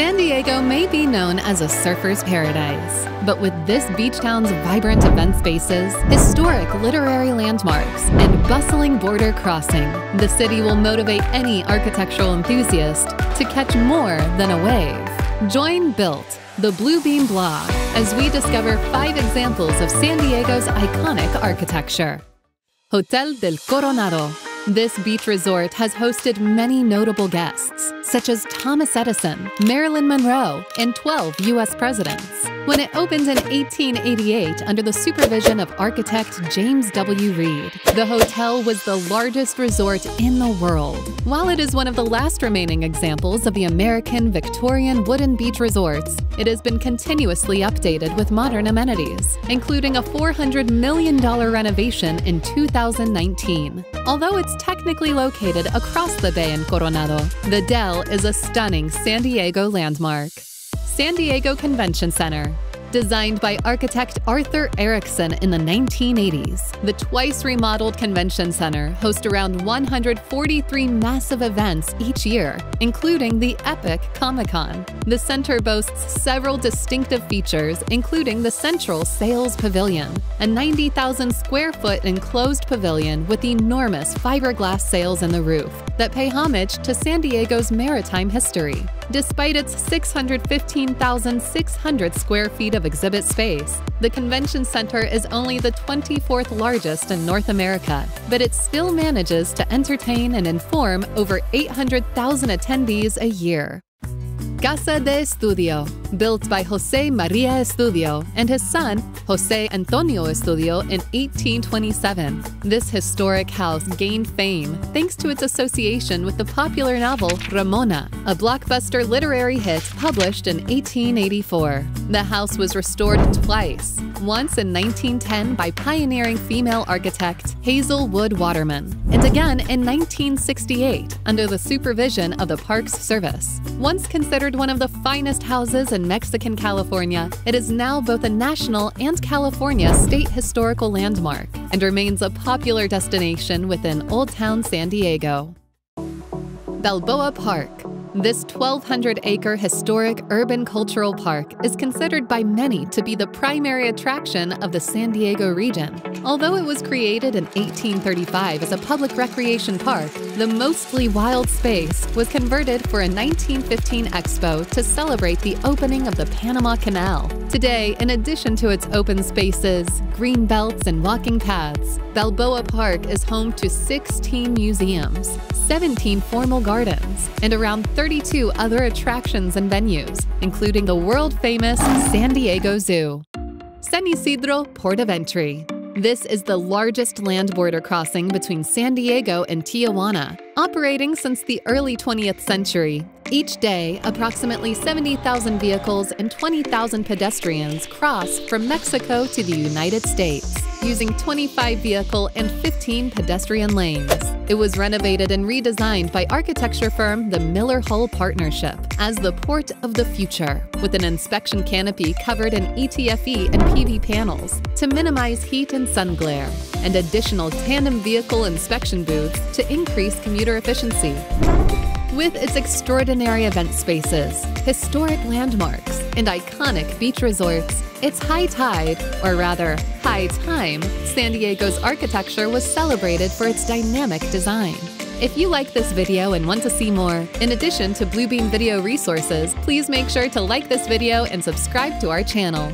San Diego may be known as a surfer's paradise, but with this beach town's vibrant event spaces, historic literary landmarks, and bustling border crossing, the city will motivate any architectural enthusiast to catch more than a wave. Join Built, the Bluebeam blog, as we discover five examples of San Diego's iconic architecture. Hotel del Coronado this beach resort has hosted many notable guests, such as Thomas Edison, Marilyn Monroe, and 12 U.S. presidents. When it opened in 1888 under the supervision of architect James W. Reid, the hotel was the largest resort in the world. While it is one of the last remaining examples of the American Victorian wooden beach resorts, it has been continuously updated with modern amenities, including a $400 million renovation in 2019. Although it's technically located across the bay in Coronado, the Del is a stunning San Diego landmark. San Diego Convention Center Designed by architect Arthur Erickson in the 1980s, the twice remodeled convention center hosts around 143 massive events each year, including the epic Comic Con. The center boasts several distinctive features, including the central sails pavilion, a 90,000 square foot enclosed pavilion with enormous fiberglass sails in the roof that pay homage to San Diego's maritime history. Despite its 615,600 square feet of exhibit space, the convention center is only the 24th largest in North America, but it still manages to entertain and inform over 800,000 attendees a year. Casa de Estudillo, built by Jose Maria Estudillo and his son, Jose Antonio Estudillo, in 1827. This historic house gained fame thanks to its association with the popular novel Ramona, a blockbuster literary hit published in 1884. The house was restored twice, once in 1910 by pioneering female architect Hazel Wood Waterman, and again in 1968 under the supervision of the Parks Service. Once considered one of the finest houses in Mexican California, it is now both a national and California state historical landmark and remains a popular destination within Old Town San Diego. Balboa Park this 1,200 acre historic urban cultural park is considered by many to be the primary attraction of the San Diego region. Although it was created in 1835 as a public recreation park, the mostly wild space was converted for a 1915 expo to celebrate the opening of the Panama Canal. Today, in addition to its open spaces, green belts, and walking paths, Balboa Park is home to 16 museums, 17 formal gardens, and around 32 other attractions and venues, including the world-famous San Diego Zoo. San Ysidro Port of Entry this is the largest land border crossing between San Diego and Tijuana, operating since the early 20th century. Each day, approximately 70,000 vehicles and 20,000 pedestrians cross from Mexico to the United States using 25 vehicle and 15 pedestrian lanes. It was renovated and redesigned by architecture firm the Miller Hull Partnership as the port of the future, with an inspection canopy covered in ETFE and PV panels to minimize heat and sun glare, and additional tandem vehicle inspection booths to increase commuter efficiency. With its extraordinary event spaces, historic landmarks, and iconic beach resorts, it's high tide, or rather, high time, San Diego's architecture was celebrated for its dynamic design. If you like this video and want to see more, in addition to Bluebeam video resources, please make sure to like this video and subscribe to our channel.